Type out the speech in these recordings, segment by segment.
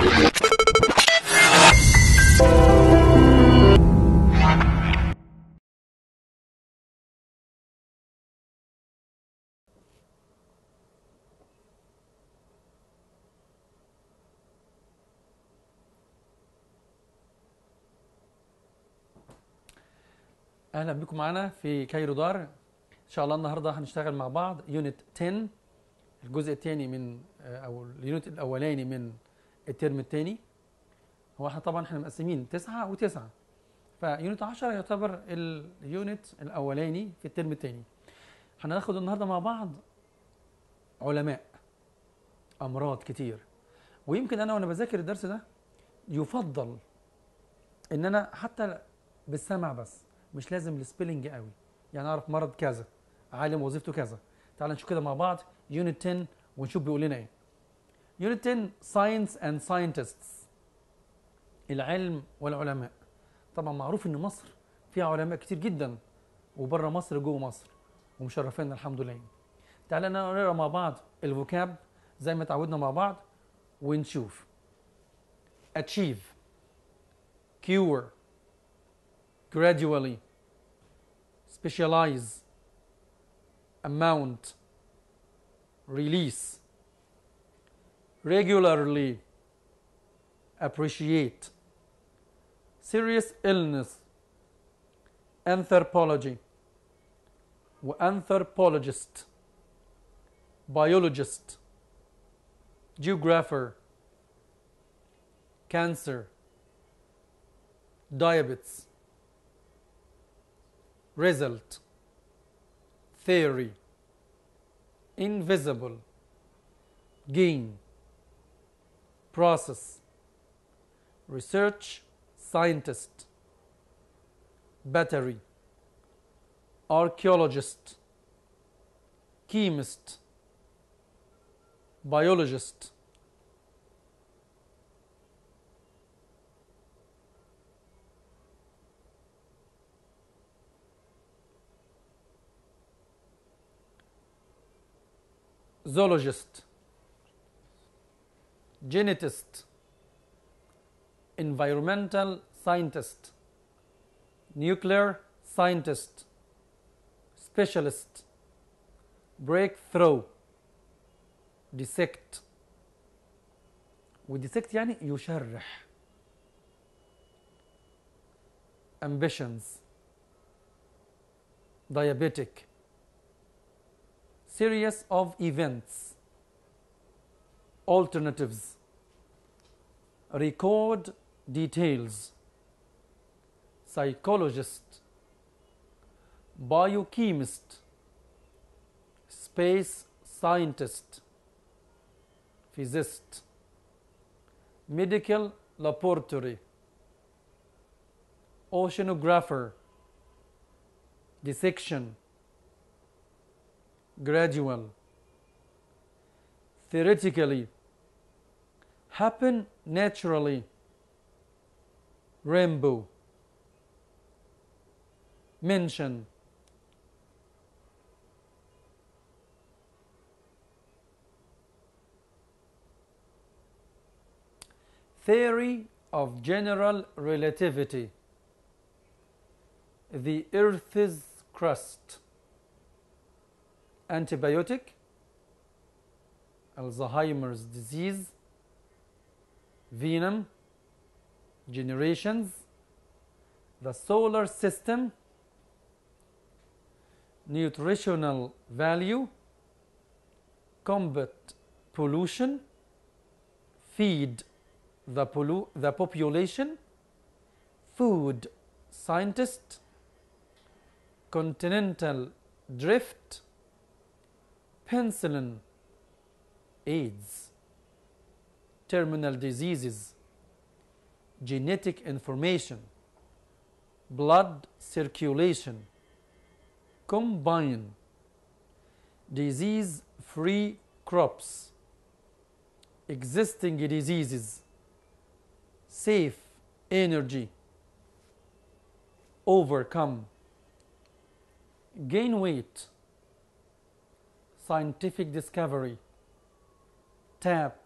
أهلا بكم معانا في كايرو دار. إن شاء الله النهارده هنشتغل مع بعض. يونت 10 الجزء الثاني من أو اليونت الأولاني من الترم الثاني. هو إحنا طبعا إحنا مقسمين تسعة وتسعة. فيونت 10 يعتبر اليونت الأولاني في الترم الثاني. هناخد النهارده مع بعض علماء أمراض كتير. ويمكن أنا وأنا بذاكر الدرس ده يفضل إن أنا حتى بالسمع بس مش لازم السبيلنج قوي. يعني أعرف مرض كذا عالم وظيفته كذا. تعال نشوف كده مع بعض يونت 10 ونشوف بيقول لنا إيه. يونت 10 ساينس اند ساينتستس العلم والعلماء. طبعا معروف إن مصر فيها علماء كتير جدا وبره مصر جوه مصر ومشرفينا الحمد لله. تعالى نقرأ مع بعض الفوكاب زي ما اتعودنا مع بعض ونشوف. Achieve. Cure. Gradually. Specialize. Amount. Release. Regularly appreciate serious illness anthropology anthropologist biologist geographer cancer diabetes result theory invisible gain process. Research scientist. Battery. Archaeologist. Chemist. Biologist. Zoologist, genetist, environmental scientist, nuclear scientist, specialist, breakthrough, dissect وديسكت يعني يشرح ambitions diabetic series of events, alternatives, record details, psychologist, biochemist, space scientist, physicist, medical laboratory, oceanographer, dissection, gradual, theoretically, happen naturally, rainbow, mention, theory of general relativity, the Earth's crust. Antibiotic, Alzheimer's disease, venom, generations, the solar system, nutritional value, combat pollution, feed the, pollu- the population, food scientist, continental drift, penicillin, AIDS, terminal diseases, genetic information, blood circulation, combine, disease free crops, existing diseases, safe energy, overcome, gain weight, scientific discovery, tap,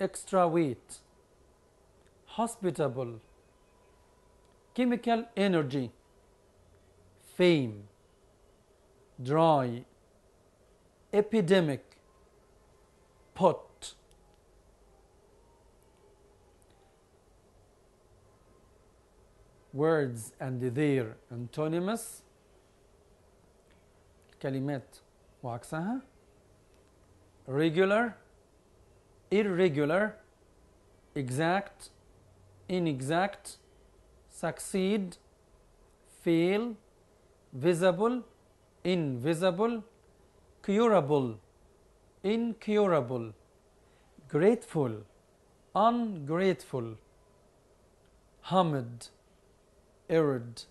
extra weight hospitable chemical energy fame dry epidemic pot words and their antonyms كلمات وعكسها regular irregular exact inexact succeed fail visible invisible curable incurable grateful ungrateful hamid arid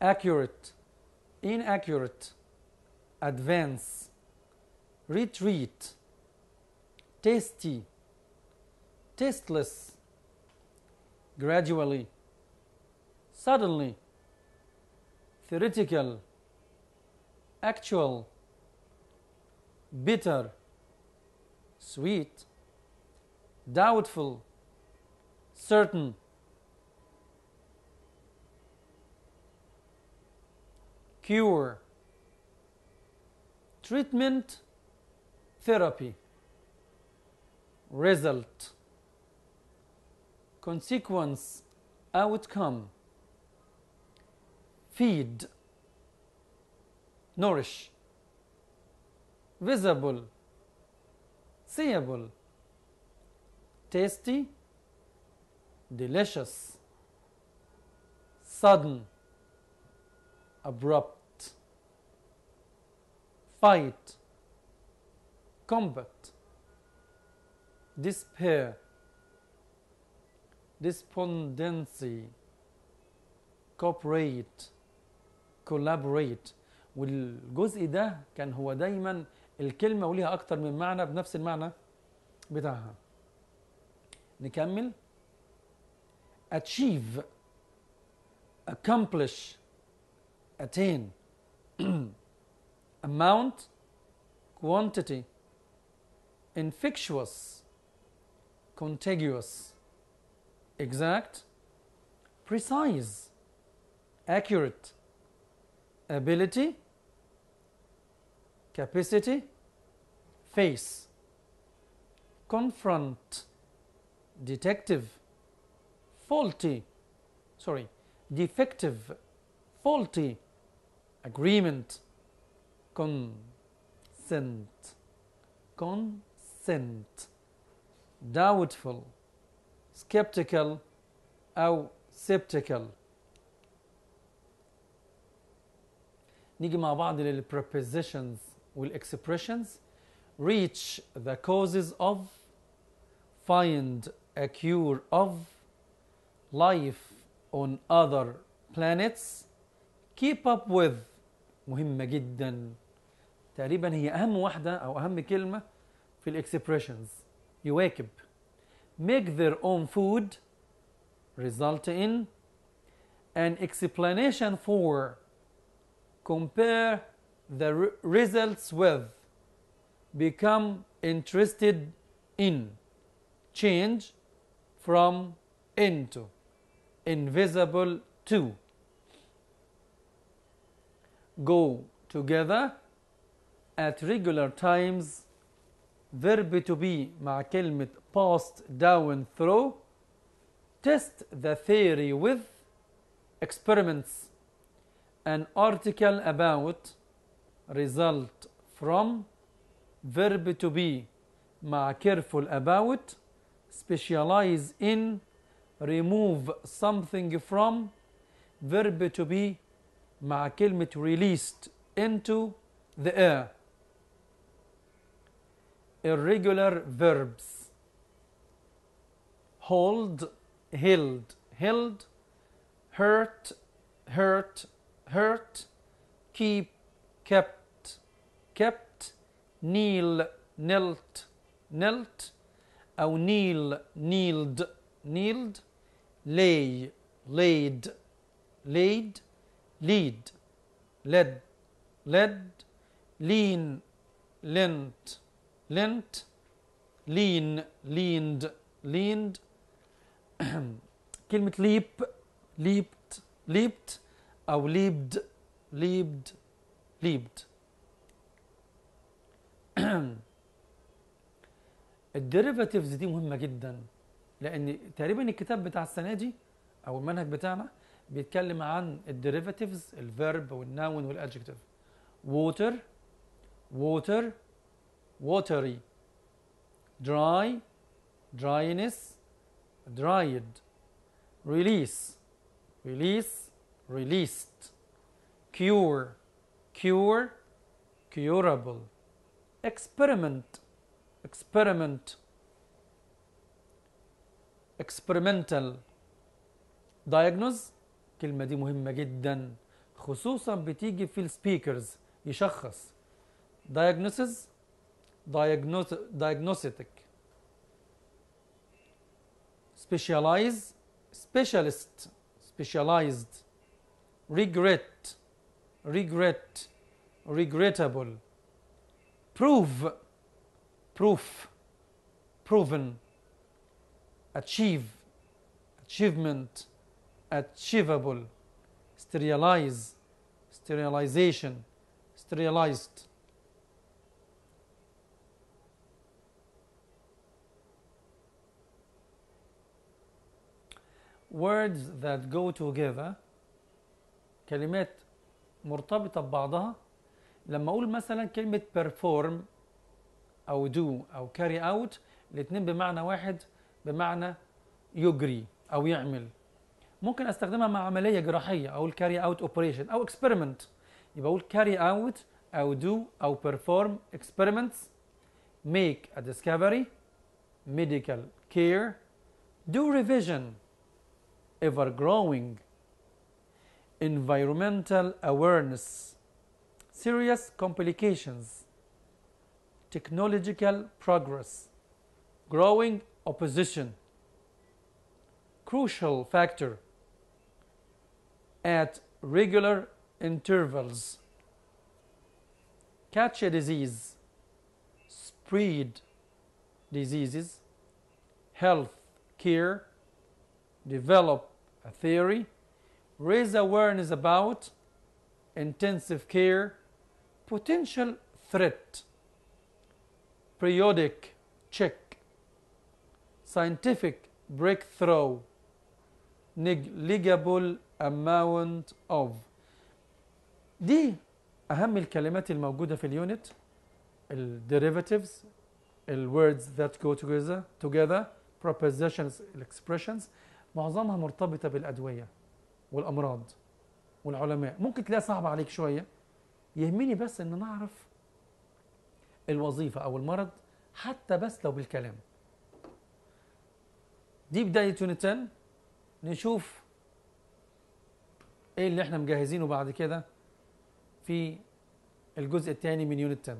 accurate, inaccurate, advance, retreat, tasty, tasteless, gradually, suddenly, theoretical, actual, bitter, sweet, doubtful, certain, cure, treatment, therapy, result, consequence, outcome, feed, nourish, visible, seeable, tasty, delicious, sudden, abrupt fight, combat, despair, despondency, cooperate, collaborate والجزء ده كان هو دايما الكلمة وليها أكتر من معنى بنفس المعنى بتاعها نكمل achieve accomplish attain amount, quantity, infectious, contiguous, exact, precise, accurate, ability, capacity, face, confront, detective, faulty, sorry, defective, faulty, agreement, consent consent doubtful skeptical أو skeptical نيجي مع بعض للprepositions والexpressions reach the causes of find a cure of life on other planets keep up with مهمة جدا تقريبا هي اهم واحدة أو اهم كلمه في الاكسبريشنز يواكب make their own food result in an explanation for compare the results with become interested in change from into invisible to go together at regular times verb to be مع كلمة passed down through test the theory with experiments an article about result from verb to be مع careful about specialize in remove something from verb to be مع كلمة released into the air irregular verbs. Hold, held, held, hurt, hurt, hurt, keep, kept, kept, kneel, knelt. Knelt. أو kneel kneeled. Kneeled. Lay laid. Laid. Lead. Led. Led. Lean. Lent lent lean leaned leaned كلمة leap leaped leaped أو leaped leaped leaped الديريفاتيفز دي مهمة جدا لأن تقريبا الكتاب بتاع السنة دي أو المنهج بتاعنا بيتكلم عن الديريفاتيفز الفيرب والناون والأدجكتيف. water water watery dry dryness dried release release released cure cure curable experiment experiment experimental diagnose الكلمة دي مهمة جدا خصوصا بتيجي في السبيكرز يشخص diagnosis diagnos diagnostic specialize specialist specialized regret regret regrettable prove proof proven achieve achievement achievable sterilize sterilization sterilized words that go together كلمات مرتبطة ببعضها لما أقول مثلا كلمة perform أو do أو carry out الاتنين بمعنى واحد بمعنى يجري أو يعمل ممكن استخدمها مع عمليه جراحيه أو carry out operation أو experiment يبقى أقول carry out أو do أو perform experiments make a discovery medical care do revision ever growing environmental awareness serious complications technological progress growing opposition crucial factor at regular intervals. Catch a disease, spread diseases, health care, develop a theory, raise awareness about, intensive care, potential threat, periodic check, scientific breakthrough, negligible amount of دي أهم الكلمات الموجودة في اليونت ال derivatives ال words that go together together propositions ال expressions معظمها مرتبطة بالأدوية والأمراض والعلماء. ممكن تلاقيها صعبة عليك شوية. يهمني بس إن نعرف الوظيفة أو المرض حتى بس لو بالكلام. دي بداية يونت 10 نشوف إيه اللي إحنا مجهزينه بعد كده في الجزء الثاني من يونت 10